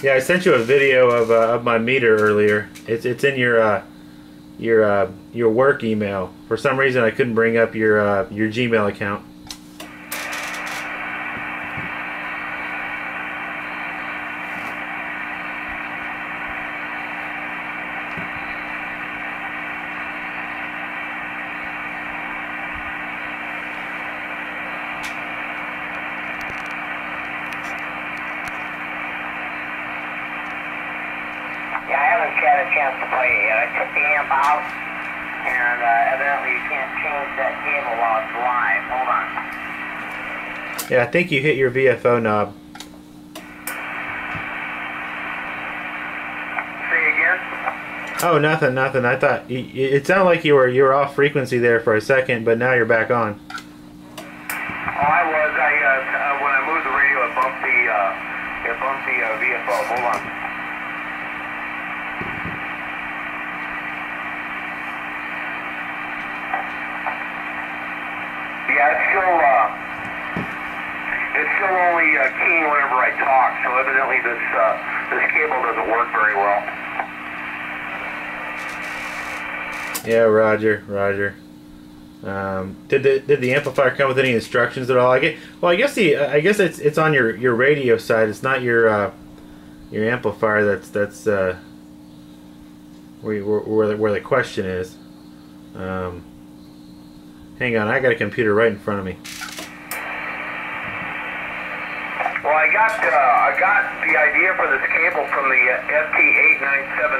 Yeah, I sent you a video of, uh, of my meter earlier. It's it's in your uh, your uh, your work email. For some reason, I couldn't bring up your uh, your Gmail account. Yeah, I haven't had a chance to play it yet. I took the amp out, and uh, evidently you can't change that cable while it's live. Hold on. Yeah, I think you hit your VFO knob. Say again? Oh, nothing, nothing. I thought it sounded like you were you were off frequency there for a second, but now you're back on. Oh, I was. I uh, uh, when I moved the radio, it bumped the uh, it bumped the uh, VFO. Hold on. Yeah, it's still uh, it's still only uh, keying whenever I talk. So evidently this uh, this cable doesn't work very well. Yeah, Roger, Roger. Um, did the did the amplifier come with any instructions at all? I get well. I guess the I guess it's it's on your your radio side. It's not your uh, your amplifier. That's that's uh, where, where where the, where the question is. Um, hang on, I got a computer right in front of me. Well, I got uh, I got the idea for this cable from the uh, FT897